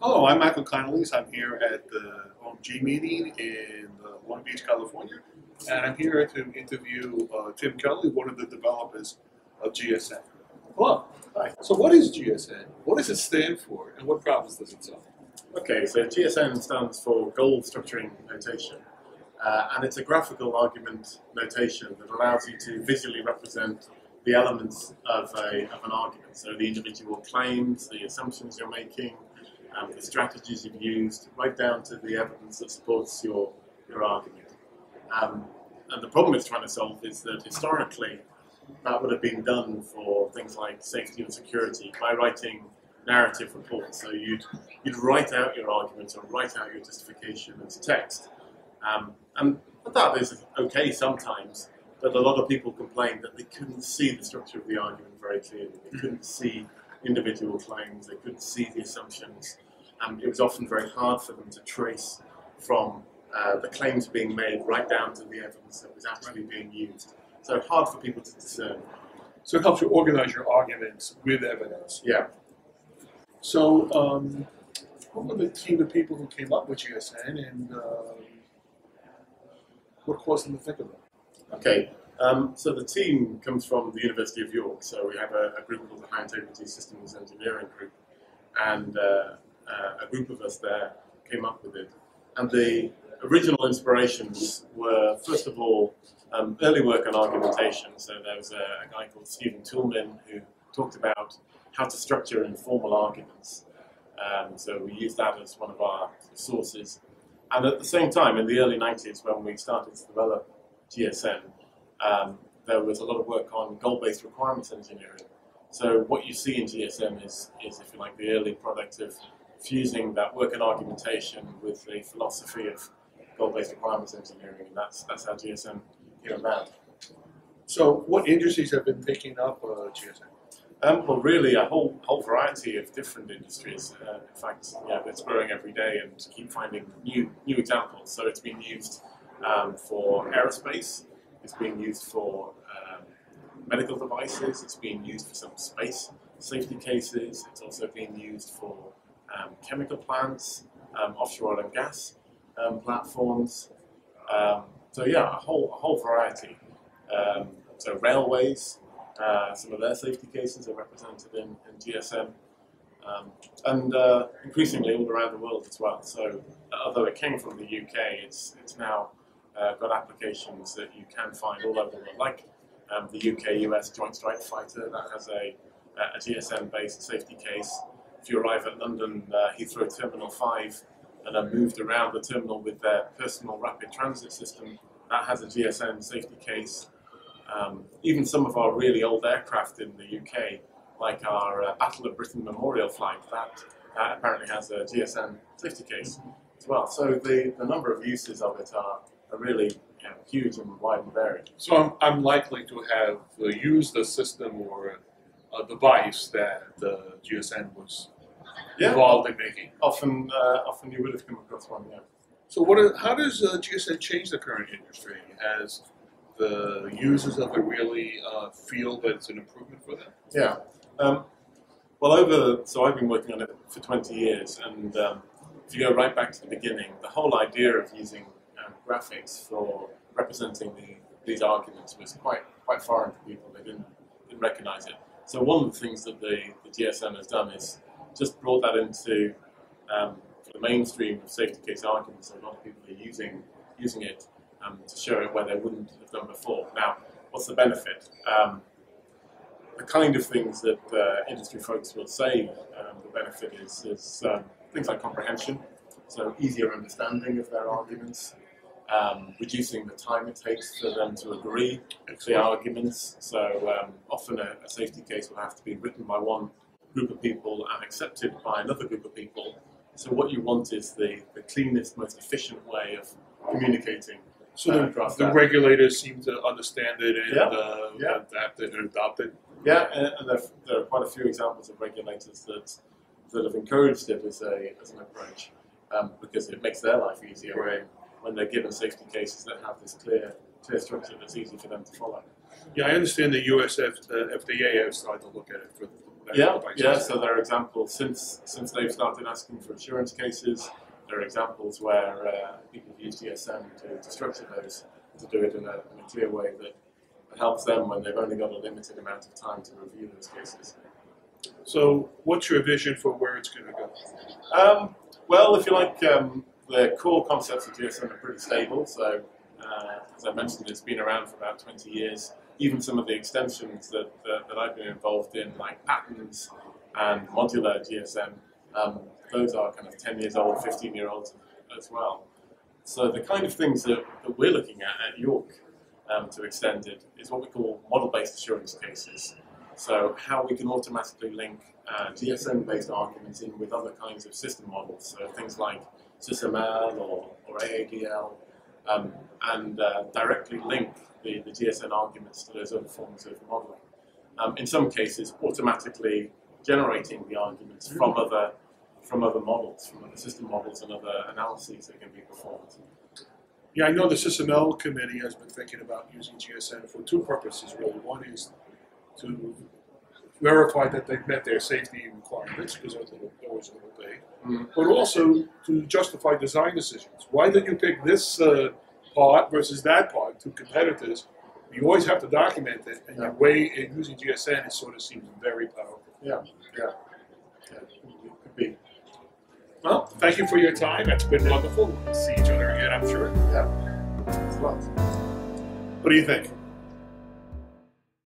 Hello, I'm Michael Connelly. I'm here at the OMG meeting in uh, Long Beach, California. And I'm here to interview uh, Tim Kelly, one of the developers of GSN. Hello. Hi. So, what is GSN? What does it stand for, and what problems does it solve? Okay, so GSN stands for Goal Structuring Notation, uh, and it's a graphical argument notation that allows you to visually represent the elements of, a, of an argument. So the individual claims, the assumptions you're making, um, the strategies you've used, right down to the evidence that supports your, your argument. Um, and the problem it's trying to solve is that historically, that would have been done for things like safety and security by writing narrative reports. So you'd, you'd write out your argument or write out your justification as text. Um, and that is okay sometimes, but a lot of people complained that they couldn't see the structure of the argument very clearly. They couldn't see individual claims, they couldn't see the assumptions. and it was often very hard for them to trace from uh, the claims being made right down to the evidence that was actually being used. So hard for people to discern. So, it helps you organize your arguments with evidence. Yeah. So, um, what were the team of people who came up with GSN, and um, what caused them to think of it? Okay, um, so the team comes from the University of York. So we have a, a group called the High Integrity Systems Engineering Group, and uh, uh, a group of us there came up with it. And the original inspirations were, first of all, um, early work on argumentation. So there was a, a guy called Stephen Toulmin who talked about how to structure informal arguments. Um, so we used that as one of our sources. And at the same time, in the early 90s, when we started to develop GSN, um, there was a lot of work on goal-based requirements engineering. So what you see in GSN is, is, if you like, the early product of fusing that work and argumentation with the philosophy of goal-based requirements engineering, and that's that's how GSN came about. So, what industries have been picking up uh, GSN? Um, well, really, a whole whole variety of different industries. Uh, in fact, yeah, it's growing every day, and keep finding new new examples. So it's been used um, for aerospace. It's being used for um, medical devices. It's being used for some space safety cases. It's also being used for um, chemical plants, um, offshore oil and gas um, platforms. Um, so yeah, a whole a whole variety. Um, so railways, uh, some of their safety cases are represented in, in GSN, um, and uh, increasingly all around the world as well. So although it came from the UK, it's it's now uh, got applications that you can find all over the world, like um, the UK-US Joint Strike Fighter that has a, a GSN-based safety case. If you arrive at London uh, Heathrow Terminal 5 and are moved around the terminal with their personal rapid transit system, that has a GSN safety case. Um, even some of our really old aircraft in the UK, like our uh, Battle of Britain Memorial flight, that, that apparently has a GSN safety case as well. So the, the number of uses of it are, are really you know, huge and wide and varied. So, I'm, I'm likely to have uh, used a system or a device that the GSN was Yeah. involved in making. Often, uh, often you would have come across one, yeah. So, what? Are, how does uh, GSN change the current industry? Has the users of it really uh, feel that it's an improvement for them? Yeah. Um, well, over so I've been working on it for 20 years, and um, if you go right back to the beginning, the whole idea of using um, graphics for representing the, these arguments was quite quite foreign to people. They didn't didn't recognise it. So one of the things that the, the GSN has done is just brought that into um, the mainstream of safety case arguments. A lot of people are using using it um, to show it where they wouldn't have done before. Now, what's the benefit? Um, the kind of things that uh, industry folks will say um, the benefit is, is um, things like comprehension, so easier understanding of their arguments, um, reducing the time it takes for them to agree the arguments. So um, often a, a safety case will have to be written by one group of people and accepted by another group of people. So what you want is the, the cleanest, most efficient way of communicating. So Uh, the, the regulators seem to understand it and Yeah. uh, Yeah. adapt it and adopt it. Yeah, and, and there, there are quite a few examples of regulators that that have encouraged it as a as an approach um, because it makes their life easier when, when they're given safety cases that have this clear clear structure that's easy for them to follow. Yeah, I understand the USF, uh, FDA have started to look at it for Yeah, devices. yeah. So there are examples since since they've started asking for assurance cases. There are examples where uh, people have used GSN to, to structure those to do it in a, in a clear way that helps them when they've only got a limited amount of time to review those cases. So, what's your vision for where it's going to go? Um, well, if you like, um, the core concepts of GSN are pretty stable. So, uh, as I mentioned, it's been around for about 20 years. Even some of the extensions that, that, that I've been involved in, like patterns and modular GSN, um, those are kind of 10 years old, 15 year olds as well. So, the kind of things that, that we're looking at at York um, to extend it is what we call model based assurance cases. So, how we can automatically link uh, GSN-based arguments in with other kinds of system models, so things like SysML or, or AADL, um, and uh, directly link the, the GSN arguments to those other forms of modeling. Um, in some cases, automatically generating the arguments from other from other models, from other system models and other analyses that can be performed. Yeah, I know the SysML committee has been thinking about using GSN for two purposes, really. One is to verify that they've met their safety requirements, because little, always a Mm. but also to justify design decisions. Why did you pick this uh, part versus that part to competitors? You always have to document it, and your way in using GSN it sort of seems very powerful. Yeah, yeah, yeah. It could be. Well, thank you for your time. It's been wonderful. We'll see each other again, I'm sure. Yeah, it's. What do you think?